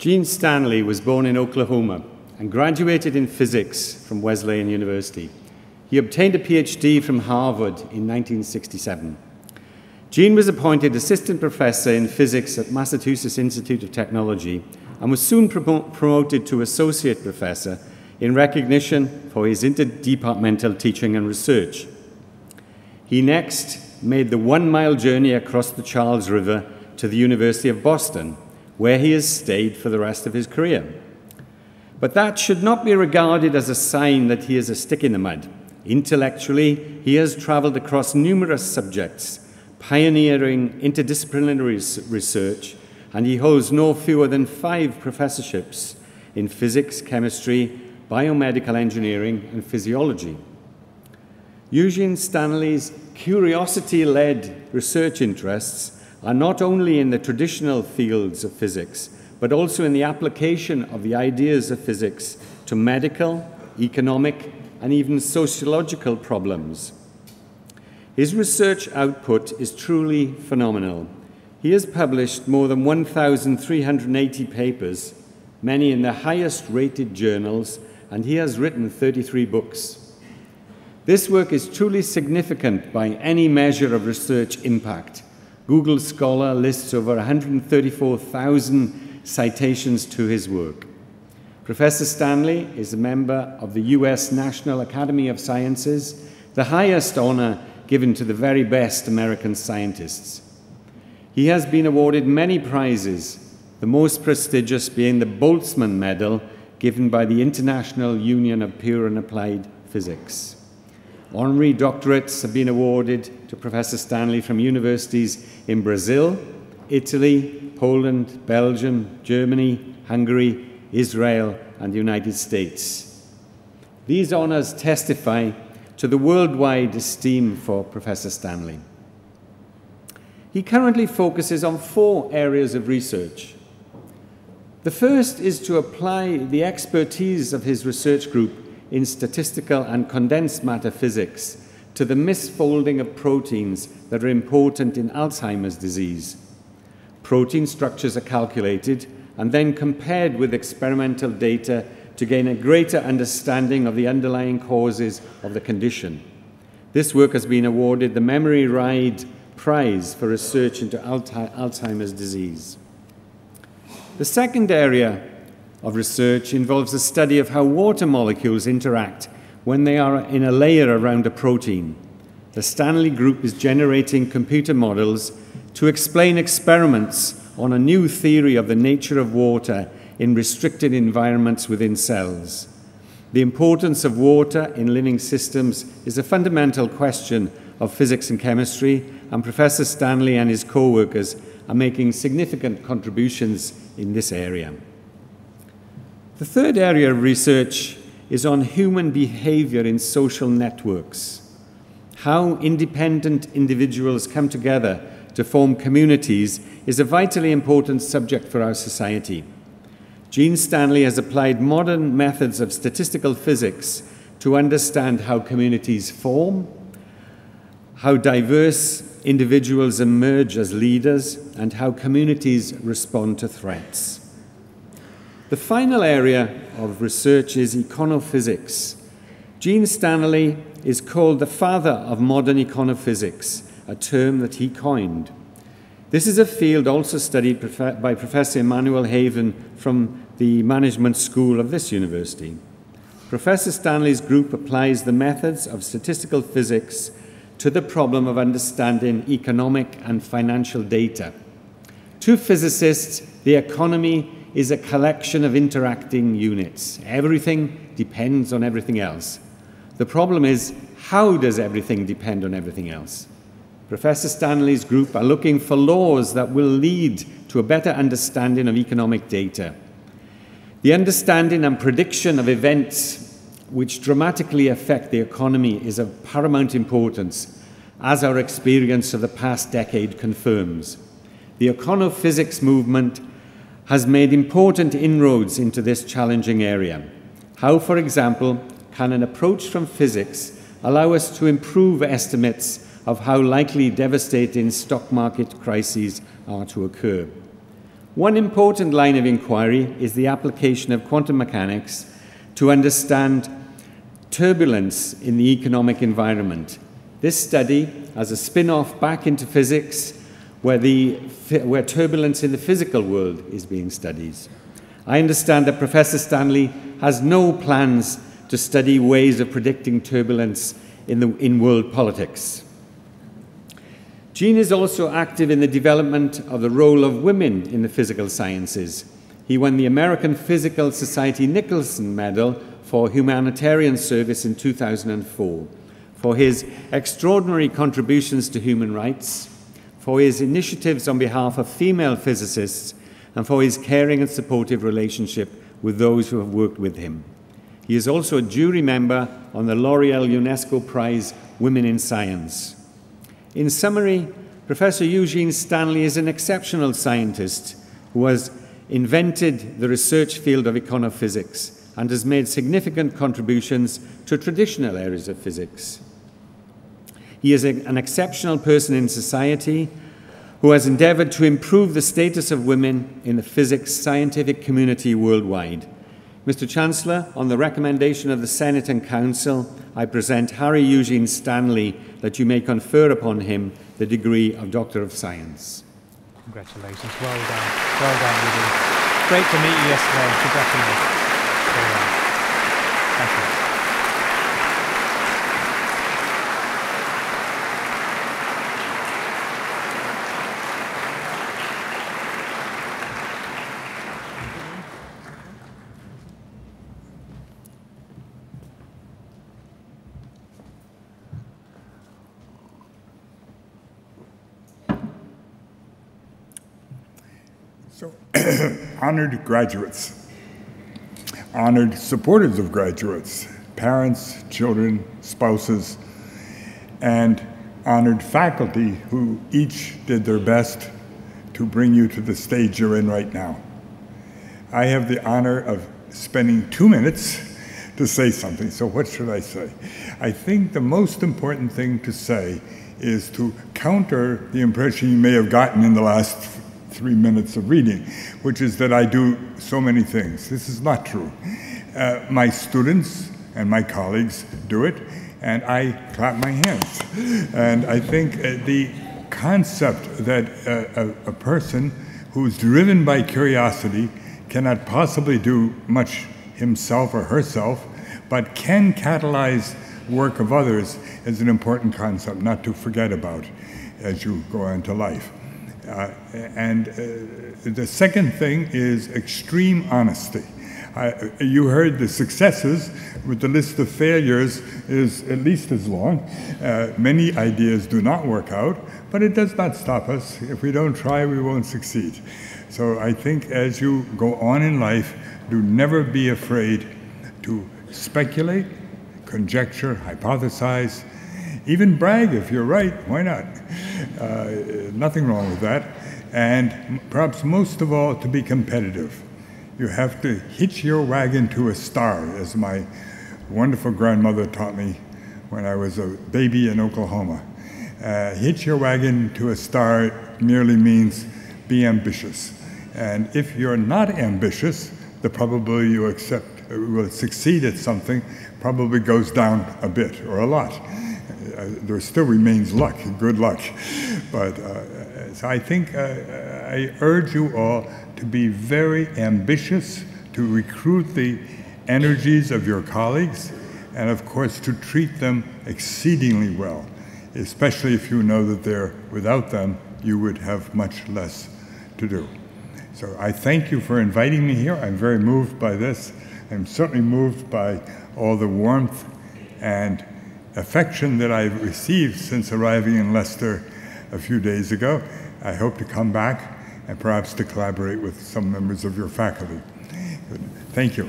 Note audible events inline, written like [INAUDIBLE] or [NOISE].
Gene Stanley was born in Oklahoma and graduated in physics from Wesleyan University. He obtained a PhD from Harvard in 1967. Gene was appointed assistant professor in physics at Massachusetts Institute of Technology and was soon promoted to associate professor in recognition for his interdepartmental teaching and research. He next made the one mile journey across the Charles River to the University of Boston, where he has stayed for the rest of his career. But that should not be regarded as a sign that he is a stick in the mud. Intellectually, he has traveled across numerous subjects pioneering interdisciplinary research, and he holds no fewer than five professorships in physics, chemistry, biomedical engineering, and physiology. Eugene Stanley's curiosity led research interests are not only in the traditional fields of physics, but also in the application of the ideas of physics to medical, economic, and even sociological problems. His research output is truly phenomenal. He has published more than 1,380 papers, many in the highest rated journals, and he has written 33 books. This work is truly significant by any measure of research impact. Google Scholar lists over 134,000 citations to his work. Professor Stanley is a member of the US National Academy of Sciences, the highest honor given to the very best American scientists. He has been awarded many prizes, the most prestigious being the Boltzmann Medal given by the International Union of Pure and Applied Physics. Honorary doctorates have been awarded to Professor Stanley from universities in Brazil, Italy, Poland, Belgium, Germany, Hungary, Israel, and the United States. These honors testify to the worldwide esteem for Professor Stanley. He currently focuses on four areas of research. The first is to apply the expertise of his research group in statistical and condensed matter physics to the misfolding of proteins that are important in Alzheimer's disease. Protein structures are calculated and then compared with experimental data to gain a greater understanding of the underlying causes of the condition. This work has been awarded the Memory Ride Prize for research into Alzheimer's disease. The second area of research involves the study of how water molecules interact when they are in a layer around a protein. The Stanley Group is generating computer models to explain experiments on a new theory of the nature of water in restricted environments within cells. The importance of water in living systems is a fundamental question of physics and chemistry, and Professor Stanley and his co workers are making significant contributions in this area. The third area of research is on human behavior in social networks. How independent individuals come together to form communities is a vitally important subject for our society. Gene Stanley has applied modern methods of statistical physics to understand how communities form, how diverse individuals emerge as leaders, and how communities respond to threats. The final area of research is econophysics. Gene Stanley is called the father of modern econophysics, a term that he coined. This is a field also studied by Professor Emmanuel Haven from the Management School of this university. Professor Stanley's group applies the methods of statistical physics to the problem of understanding economic and financial data. To physicists, the economy is a collection of interacting units. Everything depends on everything else. The problem is, how does everything depend on everything else? Professor Stanley's group are looking for laws that will lead to a better understanding of economic data. The understanding and prediction of events which dramatically affect the economy is of paramount importance, as our experience of the past decade confirms. The econophysics movement has made important inroads into this challenging area. How, for example, can an approach from physics allow us to improve estimates of how likely devastating stock market crises are to occur. One important line of inquiry is the application of quantum mechanics to understand turbulence in the economic environment. This study, as a spin off back into physics, where, the, where turbulence in the physical world is being studied. I understand that Professor Stanley has no plans to study ways of predicting turbulence in, the, in world politics. Gene is also active in the development of the role of women in the physical sciences. He won the American Physical Society Nicholson Medal for humanitarian service in 2004, for his extraordinary contributions to human rights, for his initiatives on behalf of female physicists, and for his caring and supportive relationship with those who have worked with him. He is also a jury member on the L'Oreal UNESCO Prize Women in Science. In summary, Professor Eugene Stanley is an exceptional scientist who has invented the research field of econophysics and has made significant contributions to traditional areas of physics. He is an exceptional person in society who has endeavored to improve the status of women in the physics scientific community worldwide. Mr. Chancellor, on the recommendation of the Senate and Council, I present Harry Eugene Stanley that you may confer upon him the degree of Doctor of Science. Congratulations. Well done. Well done, Rudy. Great to meet you yesterday. Congratulations. Thank you. So, [CLEARS THROAT] honored graduates, honored supporters of graduates, parents, children, spouses, and honored faculty who each did their best to bring you to the stage you're in right now. I have the honor of spending two minutes to say something, so what should I say? I think the most important thing to say is to counter the impression you may have gotten in the last three minutes of reading, which is that I do so many things. This is not true. Uh, my students and my colleagues do it, and I clap my hands. And I think uh, the concept that uh, a, a person who's driven by curiosity cannot possibly do much himself or herself, but can catalyze work of others is an important concept not to forget about as you go into life. Uh, and uh, the second thing is extreme honesty. you heard the successes, but the list of failures is at least as long. Uh, many ideas do not work out, but it does not stop us. If we don't try, we won't succeed. So I think as you go on in life, do never be afraid to speculate, conjecture, hypothesize, even brag if you're right, why not? Uh, nothing wrong with that. And perhaps most of all, to be competitive. You have to hitch your wagon to a star, as my wonderful grandmother taught me when I was a baby in Oklahoma. Uh, hitch your wagon to a star merely means be ambitious. And if you're not ambitious, the probability you accept, will succeed at something probably goes down a bit or a lot. Uh, there still remains luck, good luck. But uh, so I think uh, I urge you all to be very ambitious, to recruit the energies of your colleagues, and of course to treat them exceedingly well, especially if you know that they're, without them, you would have much less to do. So I thank you for inviting me here. I'm very moved by this. I'm certainly moved by all the warmth and affection that I've received since arriving in Leicester a few days ago. I hope to come back and perhaps to collaborate with some members of your faculty. Thank you.